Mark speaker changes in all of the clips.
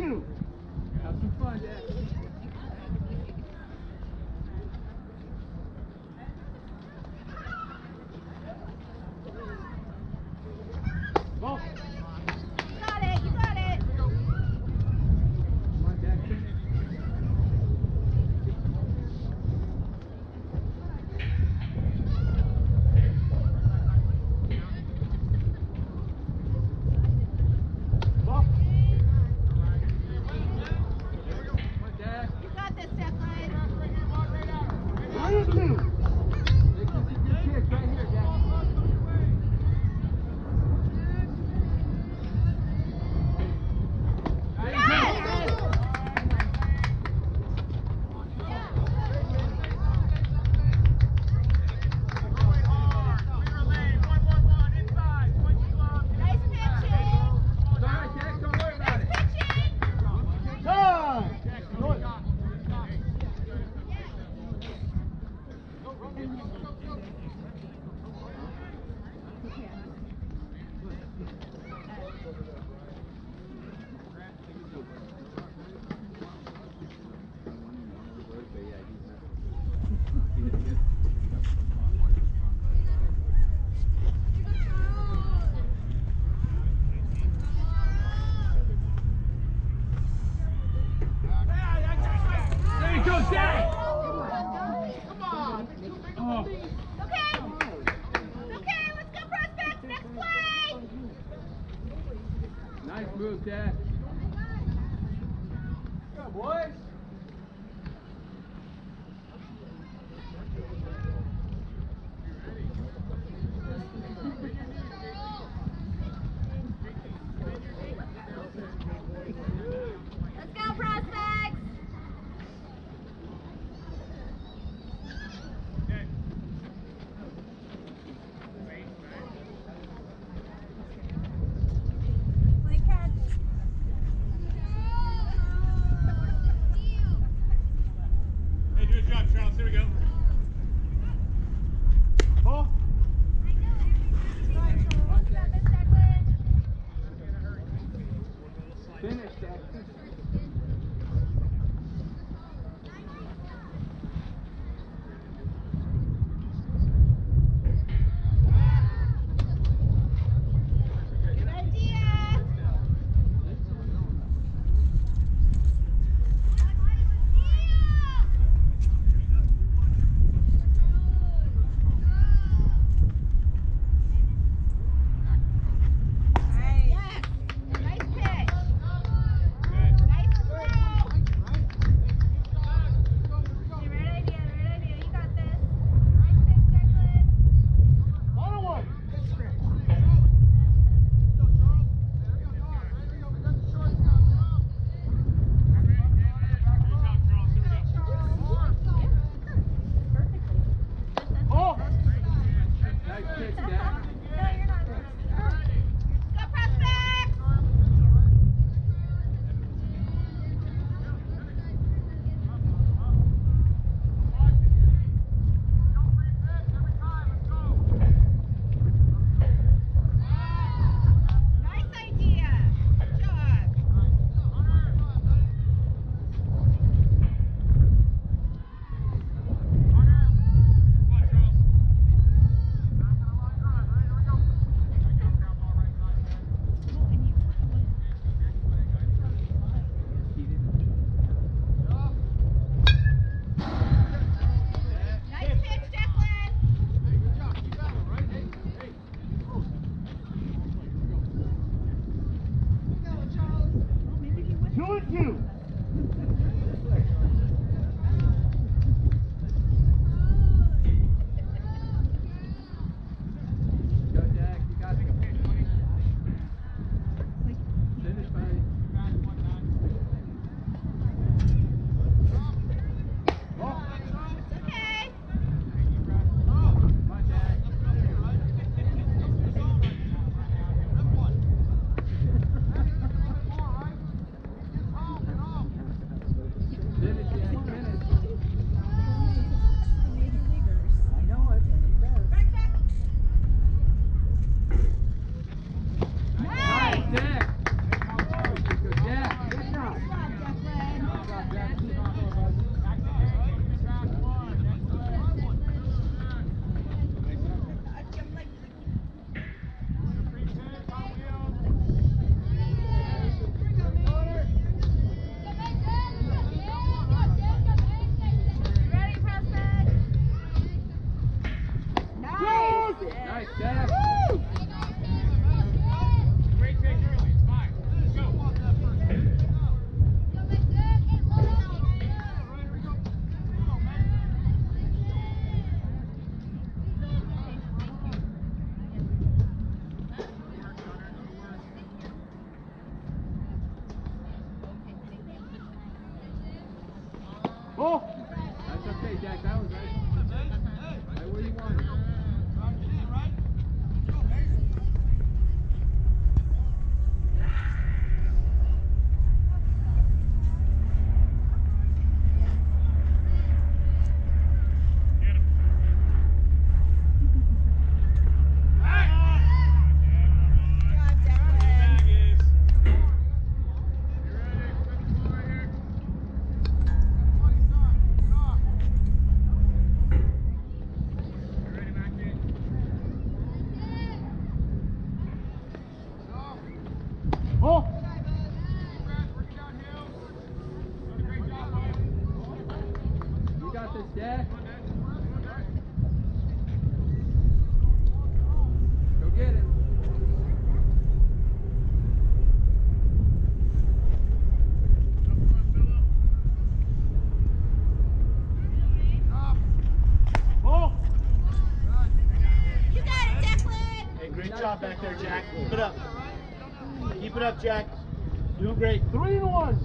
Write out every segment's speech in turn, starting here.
Speaker 1: Two.
Speaker 2: Have some fun, Dad.
Speaker 1: Go.
Speaker 3: You got it, you got it.
Speaker 2: Come on, Dad.
Speaker 1: Go.
Speaker 2: Come on, Dad.
Speaker 3: You got this, Declan.
Speaker 1: Three and two.
Speaker 2: This is a good kick right here, Dad.
Speaker 3: Yes! Nice pitching.
Speaker 2: It's all right, Dad. Don't worry about
Speaker 3: Nice
Speaker 2: it.
Speaker 3: pitching.
Speaker 1: Time. Go it.
Speaker 2: There you go, Dad. Oh.
Speaker 3: Okay. Okay, let's go prospects. Next play.
Speaker 2: Dad. Good boys. Finish,
Speaker 3: shoot you. Jack.
Speaker 2: Doing great.
Speaker 4: Three and one.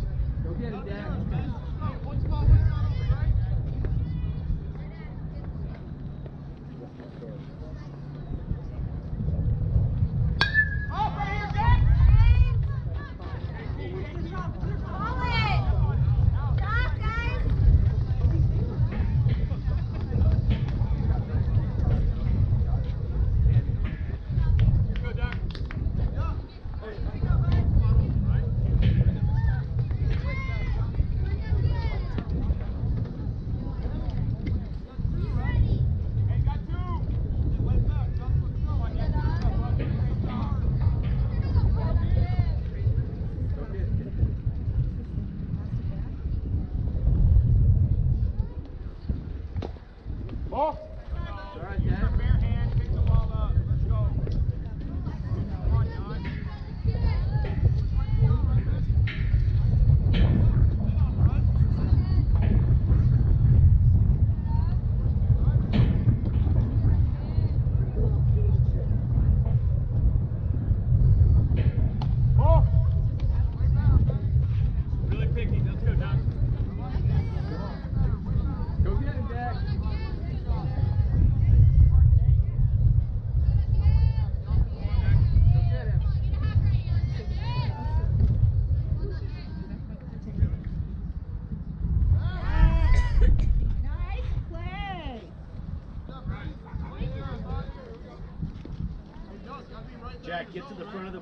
Speaker 3: Go get it,
Speaker 5: Dak.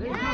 Speaker 5: Yeah.